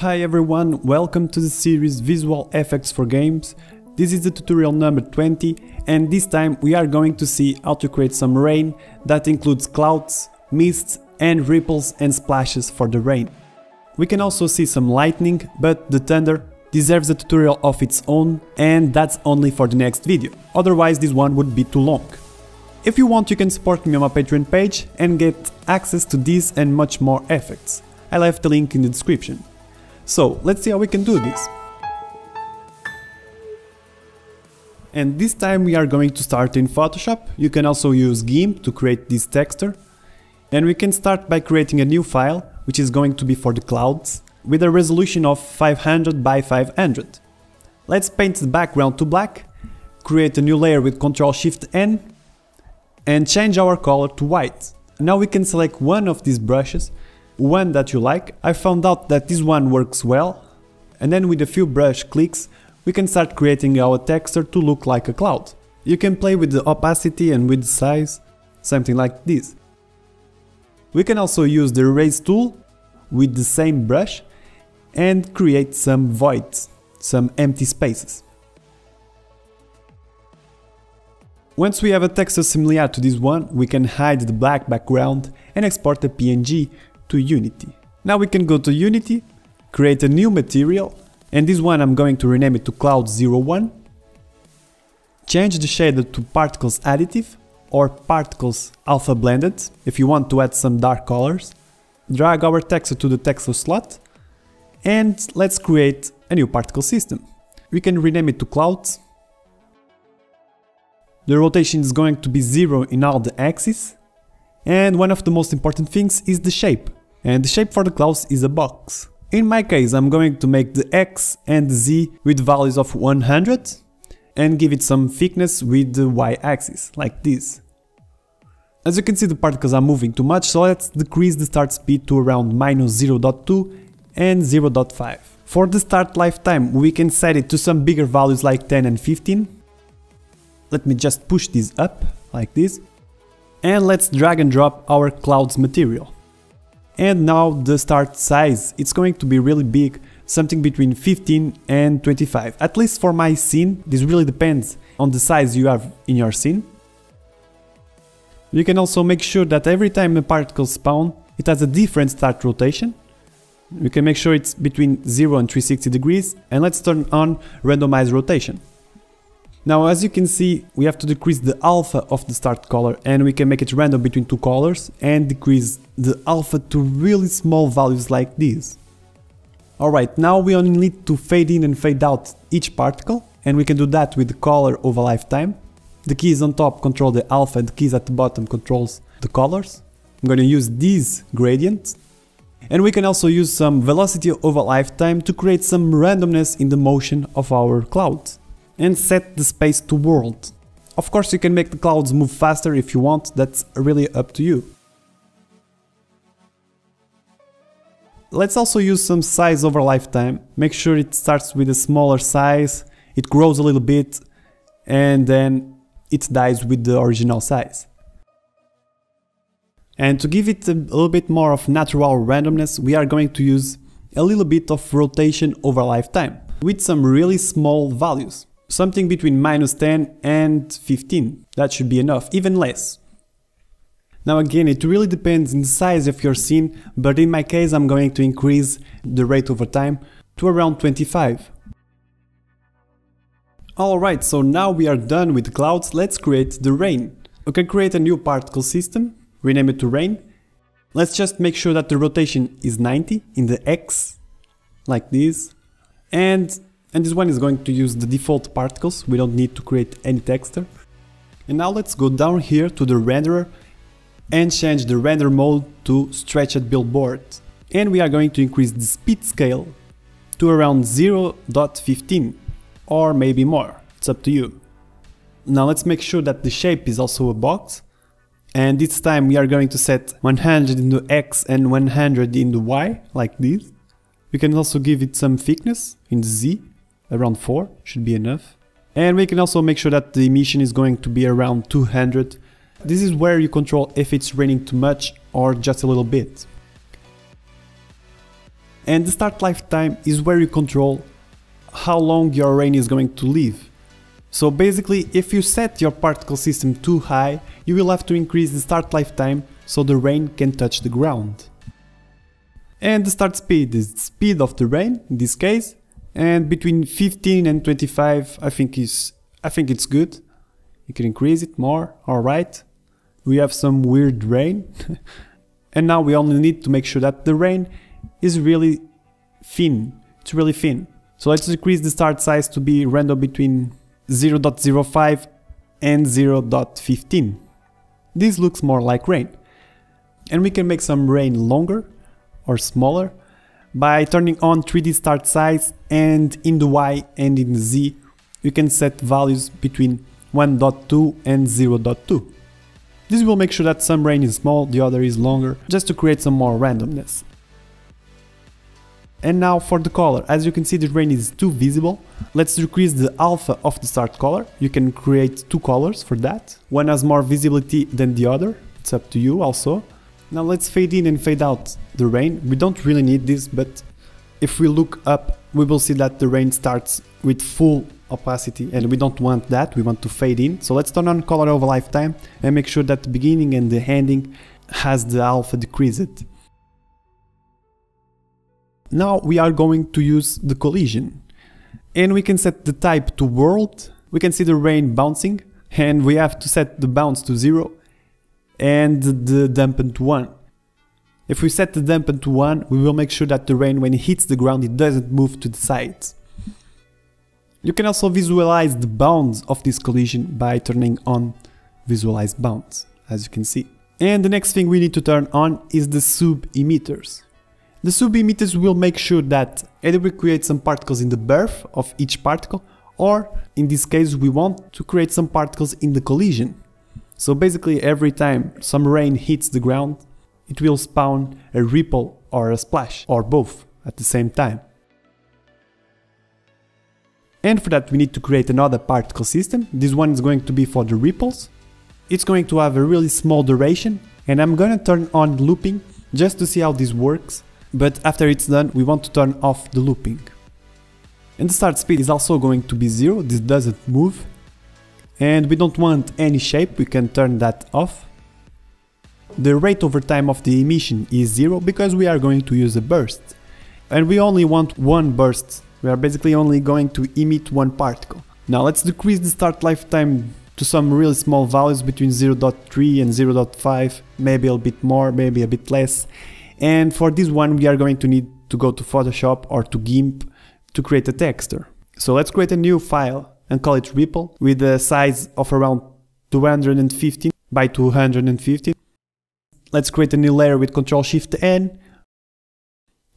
Hi everyone, welcome to the series Visual Effects for Games. This is the tutorial number 20 and this time we are going to see how to create some rain that includes clouds, mists and ripples and splashes for the rain. We can also see some lightning, but the thunder deserves a tutorial of its own and that's only for the next video, otherwise this one would be too long. If you want you can support me on my Patreon page and get access to these and much more effects. I left the link in the description. So let's see how we can do this. And this time we are going to start in Photoshop. You can also use GIMP to create this texture. And we can start by creating a new file, which is going to be for the clouds, with a resolution of 500 by 500. Let's paint the background to black, create a new layer with Ctrl Shift N, and change our color to white. Now we can select one of these brushes one that you like. I found out that this one works well and then with a few brush clicks we can start creating our texture to look like a cloud. You can play with the opacity and with the size, something like this. We can also use the erase tool with the same brush and create some voids, some empty spaces. Once we have a texture similar to this one, we can hide the black background and export a PNG to Unity. Now we can go to Unity, create a new material, and this one I'm going to rename it to Cloud01. Change the shader to Particles Additive or Particles Alpha Blended if you want to add some dark colors. Drag our texture to the texture slot and let's create a new particle system. We can rename it to Clouds. The rotation is going to be 0 in all the axes and one of the most important things is the shape and the shape for the clouds is a box. In my case I'm going to make the X and Z with values of 100 and give it some thickness with the Y axis, like this. As you can see the particles are moving too much, so let's decrease the start speed to around minus 0.2 and 0.5. For the start lifetime we can set it to some bigger values like 10 and 15. Let me just push this up, like this. And let's drag and drop our clouds material. And now the start size, it's going to be really big, something between 15 and 25. At least for my scene, this really depends on the size you have in your scene. You can also make sure that every time a particle spawn, it has a different start rotation. You can make sure it's between 0 and 360 degrees and let's turn on randomized rotation. Now as you can see we have to decrease the alpha of the start color and we can make it random between two colors and decrease the alpha to really small values like this. Alright, now we only need to fade in and fade out each particle and we can do that with the color over lifetime. The keys on top control the alpha and the keys at the bottom controls the colors. I'm going to use these gradients and we can also use some velocity over lifetime to create some randomness in the motion of our clouds and set the space to world. Of course you can make the clouds move faster if you want, that's really up to you. Let's also use some size over lifetime, make sure it starts with a smaller size, it grows a little bit and then it dies with the original size. And to give it a little bit more of natural randomness, we are going to use a little bit of rotation over lifetime with some really small values something between minus 10 and 15. That should be enough, even less. Now again, it really depends on the size of your scene, but in my case I'm going to increase the rate over time to around 25. Alright, so now we are done with the clouds, let's create the rain. Can create a new particle system, rename it to rain. Let's just make sure that the rotation is 90 in the X, like this. And and this one is going to use the default particles, we don't need to create any texture. And now let's go down here to the renderer and change the render mode to stretched billboard. And we are going to increase the speed scale to around 0.15 or maybe more, it's up to you. Now let's make sure that the shape is also a box and this time we are going to set 100 in the X and 100 in the Y, like this. We can also give it some thickness in the Z around 4 should be enough. And we can also make sure that the emission is going to be around 200. This is where you control if it's raining too much or just a little bit. And the start lifetime is where you control how long your rain is going to live. So basically, if you set your particle system too high, you will have to increase the start lifetime so the rain can touch the ground. And the start speed is the speed of the rain, in this case, and between 15 and 25 I think is I think it's good. You can increase it more, alright. We have some weird rain. and now we only need to make sure that the rain is really thin. It's really thin. So let's decrease the start size to be random between 0.05 and 0.15. This looks more like rain. And we can make some rain longer or smaller by turning on 3D start size and in the Y and in the Z you can set values between 1.2 and 0.2. This will make sure that some rain is small, the other is longer, just to create some more randomness. And now for the color, as you can see the rain is too visible, let's decrease the alpha of the start color, you can create two colors for that, one has more visibility than the other, it's up to you also. Now let's fade in and fade out the rain, we don't really need this, but if we look up we will see that the rain starts with full opacity and we don't want that, we want to fade in. So let's turn on color over lifetime and make sure that the beginning and the ending has the alpha decreased. Now we are going to use the collision. And we can set the type to world, we can see the rain bouncing and we have to set the bounce to 0 and the dampen to 1. If we set the dampen to 1, we will make sure that the rain when it hits the ground it doesn't move to the sides. You can also visualize the bounds of this collision by turning on visualize bounds, as you can see. And the next thing we need to turn on is the sub emitters. The sub emitters will make sure that either we create some particles in the birth of each particle or in this case we want to create some particles in the collision. So basically every time some rain hits the ground it will spawn a ripple or a splash or both at the same time. And for that we need to create another particle system. This one is going to be for the ripples. It's going to have a really small duration and I'm gonna turn on looping just to see how this works but after it's done we want to turn off the looping. And the start speed is also going to be zero, this doesn't move. And we don't want any shape, we can turn that off. The rate over time of the emission is zero because we are going to use a burst. And we only want one burst, we are basically only going to emit one particle. Now let's decrease the start lifetime to some really small values between 0.3 and 0.5, maybe a bit more, maybe a bit less. And for this one, we are going to need to go to Photoshop or to GIMP to create a texture. So let's create a new file and call it Ripple with a size of around 215 by 250. Let's create a new layer with Ctrl Shift N.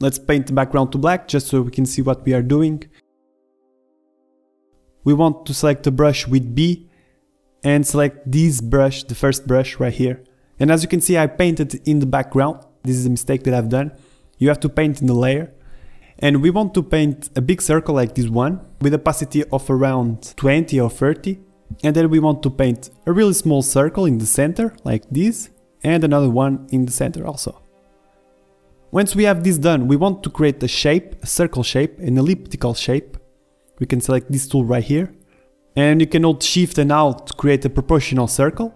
Let's paint the background to black just so we can see what we are doing. We want to select the brush with B and select this brush, the first brush right here. And as you can see, I painted in the background this is a mistake that I've done. You have to paint in the layer. And we want to paint a big circle like this one with opacity of around 20 or 30. And then we want to paint a really small circle in the center like this and another one in the center also. Once we have this done, we want to create a shape, a circle shape, an elliptical shape. We can select this tool right here. And you can hold shift and alt to create a proportional circle.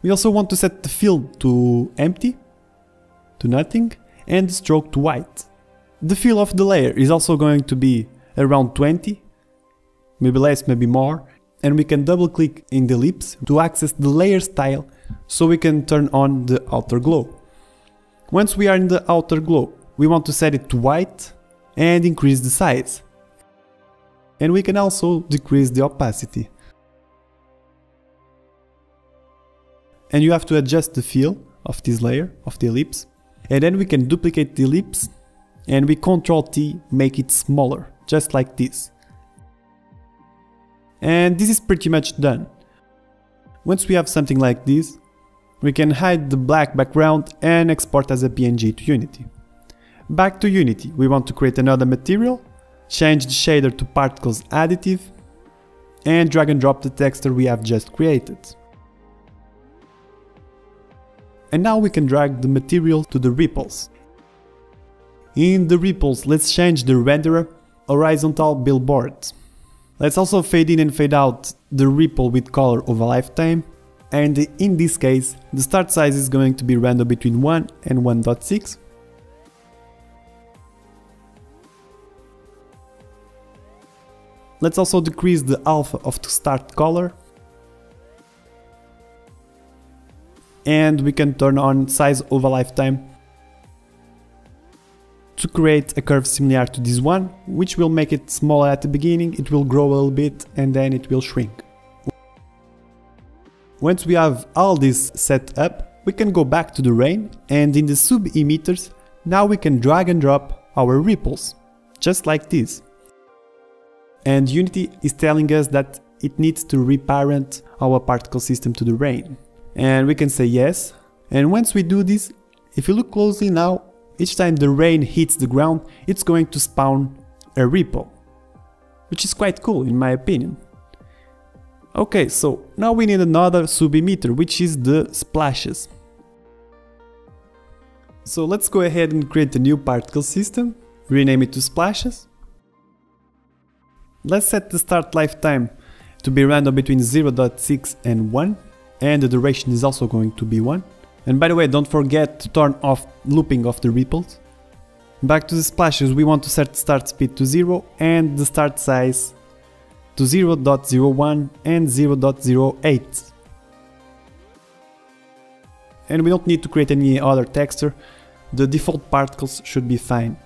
We also want to set the fill to empty to nothing and stroke to white. The fill of the layer is also going to be around 20, maybe less, maybe more, and we can double click in the ellipse to access the layer style so we can turn on the outer glow. Once we are in the outer glow, we want to set it to white and increase the size. And we can also decrease the opacity. And you have to adjust the fill of this layer, of the ellipse, and then we can duplicate the ellipse and we Ctrl T make it smaller, just like this. And this is pretty much done. Once we have something like this, we can hide the black background and export as a PNG to Unity. Back to Unity, we want to create another material, change the shader to particles additive, and drag and drop the texture we have just created. And now we can drag the material to the ripples. In the ripples, let's change the renderer horizontal billboard. Let's also fade in and fade out the ripple with color over lifetime. And in this case, the start size is going to be random between 1 and 1.6. Let's also decrease the alpha of the start color. And we can turn on size over lifetime to create a curve similar to this one, which will make it smaller at the beginning, it will grow a little bit and then it will shrink. Once we have all this set up, we can go back to the rain and in the sub emitters, now we can drag and drop our ripples, just like this. And Unity is telling us that it needs to reparent our particle system to the rain. And we can say yes. And once we do this, if you look closely now, each time the rain hits the ground, it's going to spawn a ripple. Which is quite cool in my opinion. Okay, so now we need another sub-emitter, which is the splashes. So let's go ahead and create a new particle system, rename it to splashes. Let's set the start lifetime to be random between 0.6 and 1, and the duration is also going to be 1. And by the way, don't forget to turn off looping of the ripples. Back to the splashes, we want to set the start speed to 0 and the start size to 0.01 and 0.08. And we don't need to create any other texture, the default particles should be fine.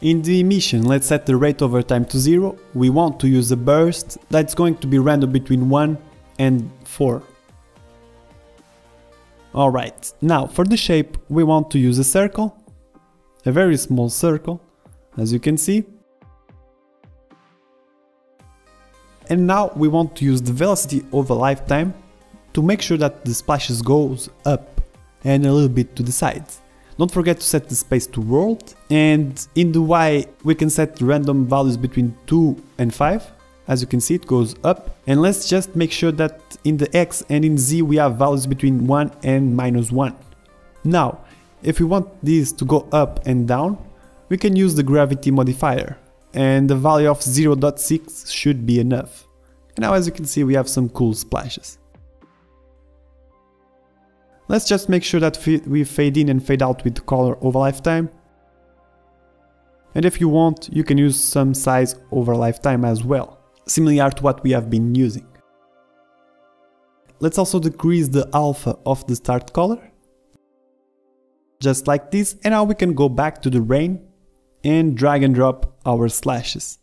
In the emission, let's set the rate over time to 0, we want to use a burst that's going to be random between 1 and 4. Alright, now for the shape we want to use a circle, a very small circle, as you can see. And now we want to use the velocity of over lifetime to make sure that the splashes goes up and a little bit to the sides. Don't forget to set the space to world and in the Y we can set random values between 2 and 5 as you can see it goes up and let's just make sure that in the X and in Z we have values between 1 and minus 1. Now, if we want these to go up and down, we can use the gravity modifier and the value of 0.6 should be enough. And now as you can see we have some cool splashes. Let's just make sure that we fade in and fade out with the color over lifetime. And if you want, you can use some size over lifetime as well similar to what we have been using. Let's also decrease the alpha of the start color. Just like this and now we can go back to the rain and drag and drop our slashes.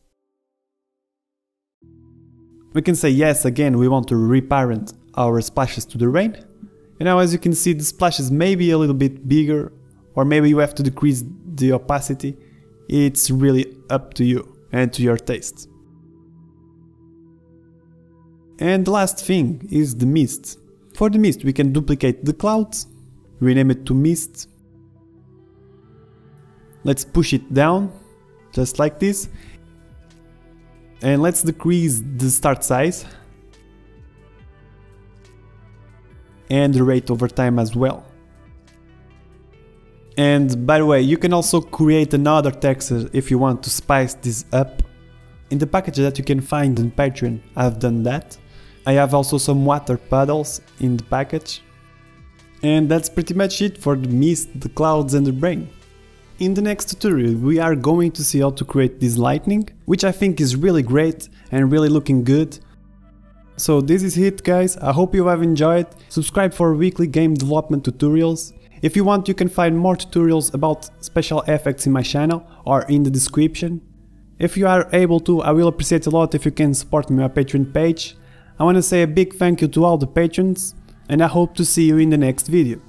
We can say yes again we want to reparent our splashes to the rain. And now as you can see the splashes may be a little bit bigger or maybe you have to decrease the opacity. It's really up to you and to your taste. And the last thing is the mist. For the mist we can duplicate the clouds, rename it to mist. Let's push it down, just like this. And let's decrease the start size. And the rate over time as well. And by the way, you can also create another texture if you want to spice this up. In the package that you can find on Patreon, I've done that. I have also some water puddles in the package. And that's pretty much it for the mist, the clouds and the rain. In the next tutorial we are going to see how to create this lightning, which I think is really great and really looking good. So this is it guys, I hope you have enjoyed, subscribe for weekly game development tutorials. If you want you can find more tutorials about special effects in my channel or in the description. If you are able to, I will appreciate a lot if you can support me on my Patreon page. I want to say a big thank you to all the patrons and I hope to see you in the next video.